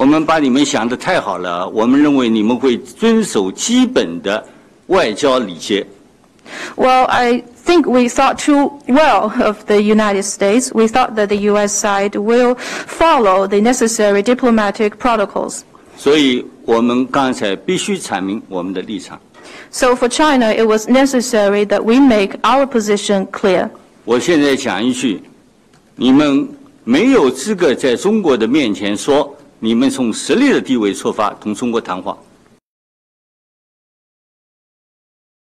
我们把你们想的太好了，我们认为你们会遵守基本的外交礼节。Well, I think we thought too well of the United States. We thought that the U.S. side will follow the necessary diplomatic protocols. 所以我们刚才必须阐明我们的立场。So for China, it was necessary that we make our position clear. 我现在讲一句，你们没有资格在中国的面前说你们从实力的地位出发同中国谈话。